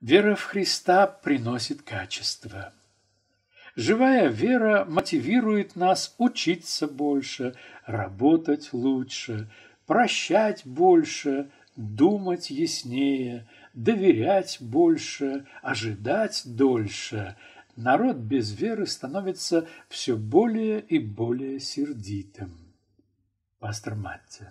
Вера в Христа приносит качество. Живая вера мотивирует нас учиться больше, работать лучше, прощать больше, думать яснее, доверять больше, ожидать дольше. Народ без веры становится все более и более сердитым. Пастор Матти